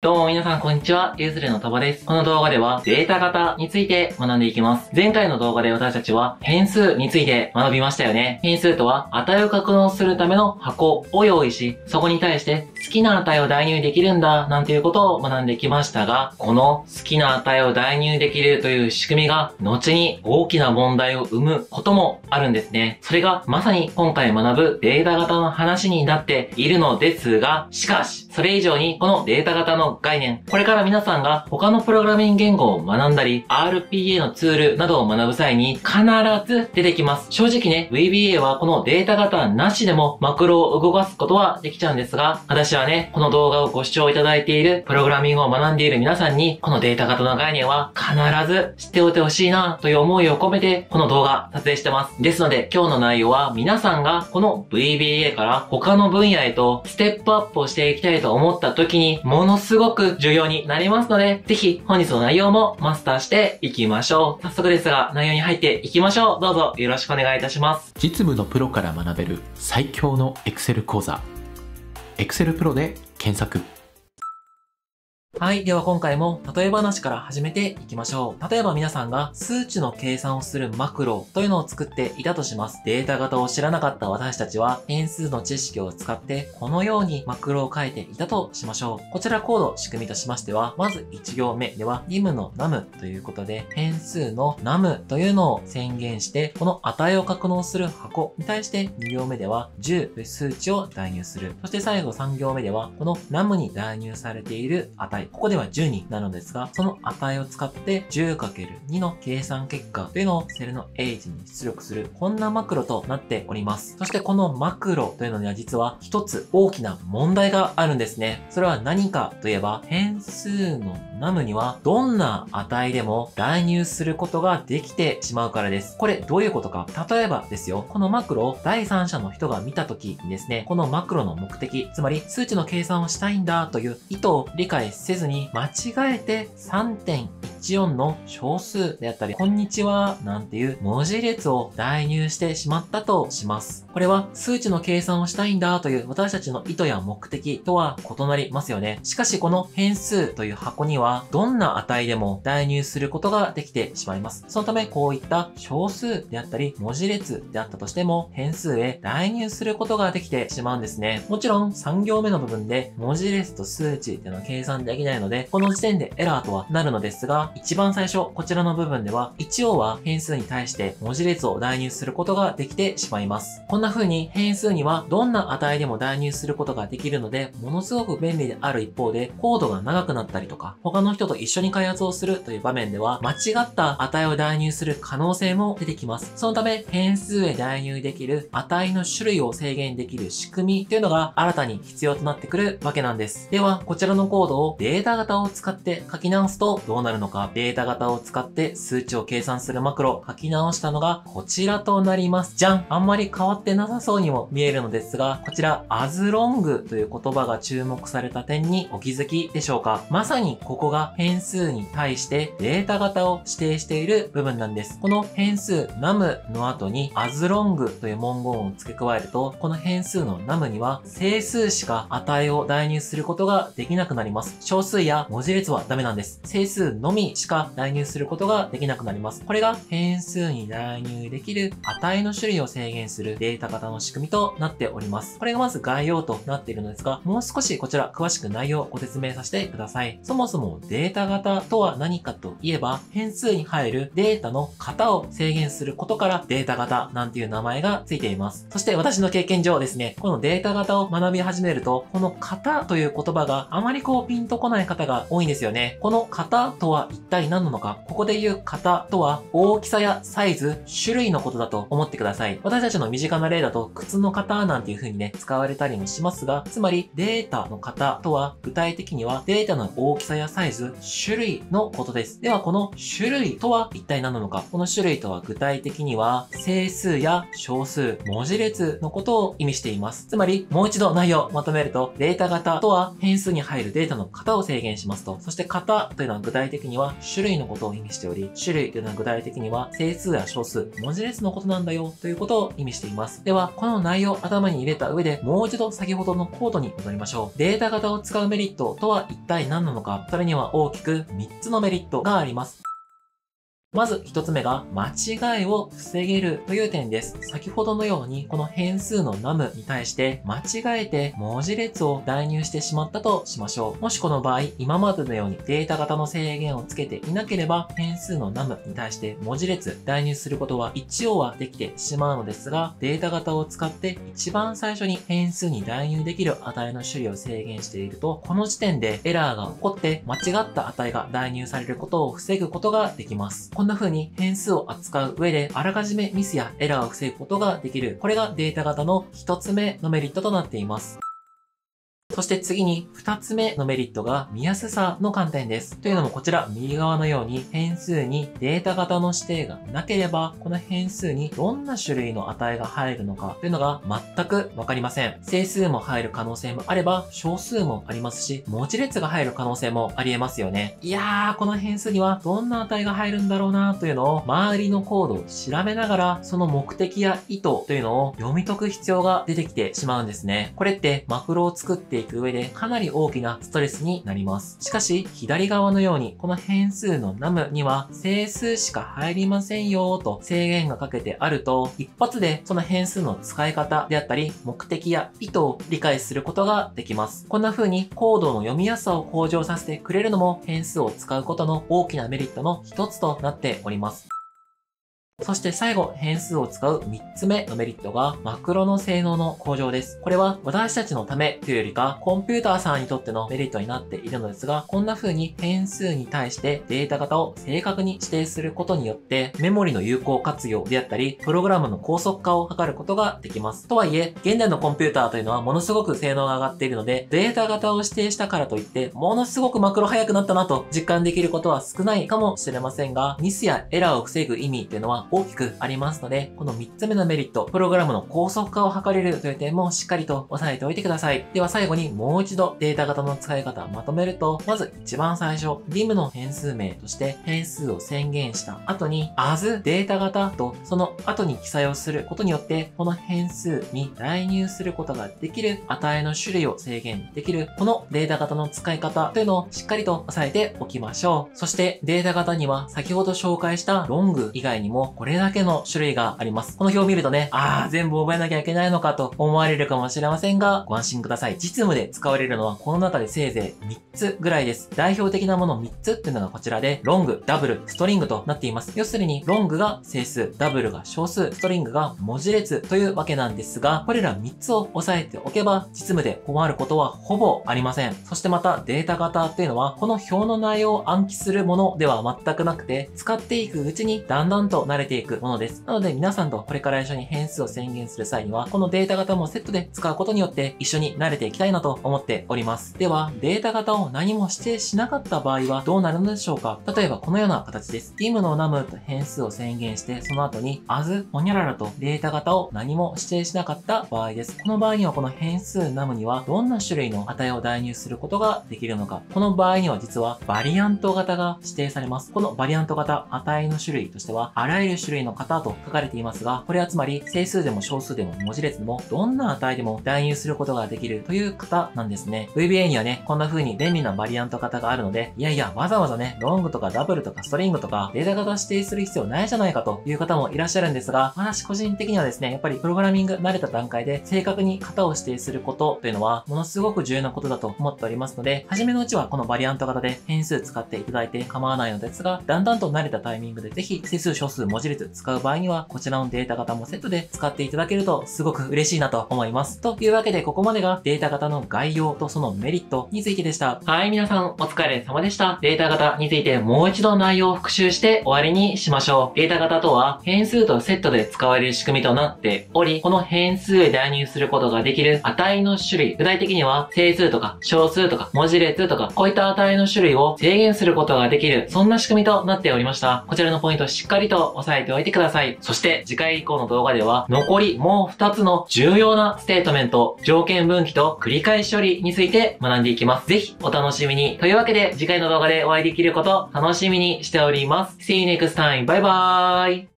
どうも皆さんこんにちは、ゆずれのたばです。この動画ではデータ型について学んでいきます。前回の動画で私たちは変数について学びましたよね。変数とは値を格納するための箱を用意し、そこに対して好きな値を代入できるんだ、なんていうことを学んできましたが、この好きな値を代入できるという仕組みが後に大きな問題を生むこともあるんですね。それがまさに今回学ぶデータ型の話になっているのですが、しかし、それ以上にこのデータ型の概念、これから皆さんが他のプログラミング言語を学んだり、RPA のツールなどを学ぶ際に必ず出てきます。正直ね、VBA はこのデータ型なしでもマクロを動かすことはできちゃうんですが、私はね、この動画をご視聴いただいているプログラミングを学んでいる皆さんに、このデータ型の概念は必ず知っておいてほしいなという思いを込めて、この動画撮影してます。ですので、今日の内容は皆さんがこの VBA から他の分野へとステップアップをしていきたいと思った時に、ものすごく重要になりますので、ぜひ本日の内容もマスターしていきましょう。早速ですが、内容に入っていきましょう。どうぞよろしくお願いいたします。実務のプロから学べる最強の Excel 講座。Excel Pro で検索。はい。では今回も例え話から始めていきましょう。例えば皆さんが数値の計算をするマクロというのを作っていたとします。データ型を知らなかった私たちは変数の知識を使ってこのようにマクロを書いていたとしましょう。こちらコード仕組みとしましては、まず1行目では dim の num ということで変数の num というのを宣言してこの値を格納する箱に対して2行目では10という数値を代入する。そして最後3行目ではこの num に代入されている値ここでは10になるのですが、その値を使って 10×2 の計算結果というのをセルの H に出力する、こんなマクロとなっております。そしてこのマクロというのには実は一つ大きな問題があるんですね。それは何かといえば、変数の num にはどんな値でも代入することができてしまうからです。これどういうことか例えばですよ、このマクロを第三者の人が見たときにですね、このマクロの目的、つまり数値の計算をしたいんだという意図を理解せずずに間違えて3.1 14の小数であったり、こんにちはなんていう文字列を代入してしまったとします。これは数値の計算をしたいんだという私たちの意図や目的とは異なりますよね。しかしこの変数という箱にはどんな値でも代入することができてしまいます。そのためこういった小数であったり文字列であったとしても変数へ代入することができてしまうんですね。もちろん3行目の部分で文字列と数値っていうのは計算できないので、この時点でエラーとはなるのですが、一番最初、こちらの部分では、一応は変数に対して文字列を代入することができてしまいます。こんな風に変数にはどんな値でも代入することができるので、ものすごく便利である一方で、コードが長くなったりとか、他の人と一緒に開発をするという場面では、間違った値を代入する可能性も出てきます。そのため、変数へ代入できる値の種類を制限できる仕組みというのが新たに必要となってくるわけなんです。では、こちらのコードをデータ型を使って書き直すとどうなるのか、データ型を使って数値を計算するマクロ書き直したのがこちらとなります。じゃんあんまり変わってなさそうにも見えるのですが、こちら as long という言葉が注目された点にお気づきでしょうかまさにここが変数に対してデータ型を指定している部分なんです。この変数 num の後に as long という文言を付け加えると、この変数の num には整数しか値を代入することができなくなります。小数や文字列はダメなんです。整数のみしか代入することができなくなります。これが変数に代入できる値の種類を制限するデータ型の仕組みとなっております。これがまず概要となっているのですが、もう少しこちら詳しく内容をご説明させてください。そもそもデータ型とは何かといえば、変数に入るデータの型を制限することからデータ型なんていう名前がついています。そして私の経験上ですね、このデータ型を学び始めると、この型という言葉があまりこうピンとこない方が多いんですよね。この型とは一体何なのか、ここで言う型とは大きさやサイズ、種類のことだと思ってください。私たちの身近な例だと靴の型なんていう風にね、使われたりもしますが、つまりデータの型とは具体的にはデータの大きさやサイズ、種類のことです。ではこの種類とは一体何なのか、この種類とは具体的には整数や小数、文字列のことを意味しています。つまりもう一度内容をまとめると、データ型とは変数に入るデータの型を制限しますと、そして型というのは具体的にはは種類のことを意味しており、種類というのは具体的には整数や小数、文字列のことなんだよということを意味しています。では、この内容を頭に入れた上でもう一度先ほどのコードに戻りましょう。データ型を使うメリットとは一体何なのか、それには大きく3つのメリットがあります。まず一つ目が間違いを防げるという点です。先ほどのようにこの変数の num に対して間違えて文字列を代入してしまったとしましょう。もしこの場合今までのようにデータ型の制限をつけていなければ変数の num に対して文字列代入することは一応はできてしまうのですがデータ型を使って一番最初に変数に代入できる値の種類を制限しているとこの時点でエラーが起こって間違った値が代入されることを防ぐことができます。こんな風に変数を扱う上で、あらかじめミスやエラーを防ぐことができる。これがデータ型の一つ目のメリットとなっています。そして次に2つ目のメリットが見やすさの観点です。というのもこちら右側のように変数にデータ型の指定がなければこの変数にどんな種類の値が入るのかというのが全くわかりません。整数も入る可能性もあれば小数もありますし文字列が入る可能性もあり得ますよね。いやーこの変数にはどんな値が入るんだろうなというのを周りのコードを調べながらその目的や意図というのを読み解く必要が出てきてしまうんですね。これってマクロを作っていく上でかなり大きなストレスになります。しかし、左側のように、この変数の num には整数しか入りませんよと制限がかけてあると、一発でその変数の使い方であったり、目的や意図を理解することができます。こんな風にコードの読みやすさを向上させてくれるのも変数を使うことの大きなメリットの一つとなっております。そして最後、変数を使う3つ目のメリットが、マクロの性能の向上です。これは私たちのためというよりか、コンピューターさんにとってのメリットになっているのですが、こんな風に変数に対してデータ型を正確に指定することによって、メモリの有効活用であったり、プログラムの高速化を図ることができます。とはいえ、現代のコンピューターというのはものすごく性能が上がっているので、データ型を指定したからといって、ものすごくマクロ速くなったなと実感できることは少ないかもしれませんが、ミスやエラーを防ぐ意味っていうのは大きくありますので、この3つ目のメリット、プログラムの高速化を図れるという点もしっかりと押さえておいてください。では最後にもう一度データ型の使い方をまとめると、まず一番最初、DIM の変数名として変数を宣言した後に as データ型とその後に記載をすることによって、この変数に代入することができる値の種類を制限できる、このデータ型の使い方というのをしっかりと押さえておきましょう。そしてデータ型には先ほど紹介したロング以外にもこれだけの種類があります。この表を見るとね、あー、全部覚えなきゃいけないのかと思われるかもしれませんが、ご安心ください。実務で使われるのはこの中でせいぜい3つぐらいです。代表的なもの3つっていうのがこちらで、ロング、ダブル、ストリングとなっています。要するに、ロングが整数、ダブルが小数、ストリングが文字列というわけなんですが、これら3つを押さえておけば、実務で困ることはほぼありません。そしてまた、データ型っていうのは、この表の内容を暗記するものでは全くなくて、使っていくうちにだんだんと慣れてていくものです。なので皆さんとこれから一緒に変数を宣言する際には、このデータ型もセットで使うことによって一緒に慣れていきたいなと思っております。では、データ型を何も指定しなかった場合はどうなるのでしょうか？例えばこのような形です。team の num と変数を宣言して、その後に as ほにゃららとデータ型を何も指定しなかった場合です。この場合にはこの変数 num にはどんな種類の値を代入することができるのか？この場合には実はバリアント型が指定されます。このバリアント型、値の種類としては、あらゆる種類の型と書かれていますが、これはつまり整数でも小数でも文字列でもどんな値でも代入することができるという型なんですね。VBA にはね、こんな風に便利なバリアント型があるので、いやいや、わざわざね、ロングとかダブルとかストリングとかデータ型指定する必要ないじゃないかという方もいらっしゃるんですが、私個人的にはですね、やっぱりプログラミング慣れた段階で正確に型を指定することというのは、ものすごく重要なことだと思っておりますので、初めのうちはこのバリアント型で変数使っていただいて構わないのですが、だんだんと慣れたタイミングでぜひ整数、小数、文字文字列使う場合には、こちらのデータ型もセットで使っていただけるとすごく嬉しいなと思います。というわけでここまでがデータ型の概要とそのメリットについてでした。はい、皆さんお疲れ様でした。データ型についてもう一度内容を復習して終わりにしましょう。データ型とは変数とセットで使われる仕組みとなっており、この変数へ代入することができる値の種類、具体的には整数とか小数とか文字列とかこういった値の種類を制限することができる、そんな仕組みとなっておりました。こちらのポイントをしっかりと押さ押さえておいてください。そして次回以降の動画では残りもう2つの重要なステートメント、条件分岐と繰り返し処理について学んでいきます。ぜひお楽しみに。というわけで次回の動画でお会いできること楽しみにしております。See you next time. バイバーイ。